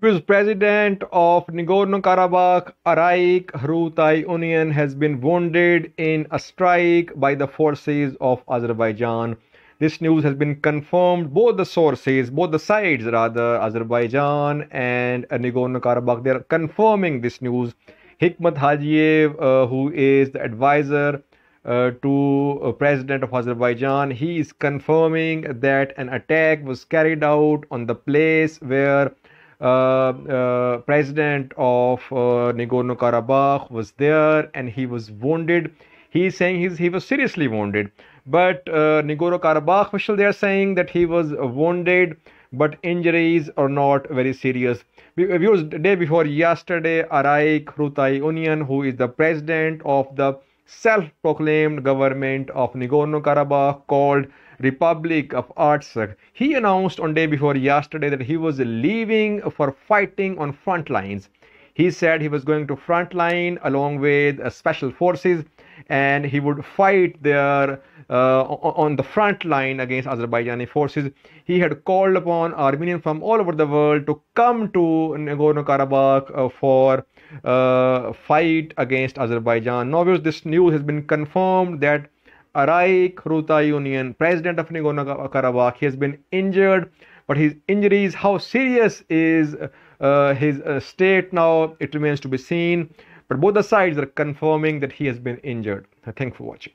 Who's president of Nagorno-Karabakh, Araik Harutyunyan, has been wounded in a strike by the forces of Azerbaijan. This news has been confirmed. Both the sources, both the sides rather, Azerbaijan and Nagorno-Karabakh, they are confirming this news. Hikmat Hajiyev, uh, who is the advisor uh, to uh, president of Azerbaijan. He is confirming that an attack was carried out on the place where uh, uh president of uh, Nagorno-Karabakh was there and he was wounded. He is saying he's, he was seriously wounded. But Nagorno-Karabakh official they are saying that he was wounded but injuries are not very serious. We Viewers, day before yesterday, Araik Harutyunyan, who is the president of the self-proclaimed government of Nagorno-Karabakh called Republic of Artsakh. He announced on day before yesterday that he was leaving for fighting on front lines. He said he was going to front line along with uh, special forces and he would fight there uh, on the front line against Azerbaijani forces. He had called upon Armenians from all over the world to come to Nagorno-Karabakh uh, for uh, fight against Azerbaijan. Now, this news has been confirmed that Araik Harutyunyan, president of Nagorno-Karabakh, he has been injured. But his injuries, how serious is uh, his uh, state now, it remains to be seen. But both the sides are confirming that he has been injured. Thanks for watching.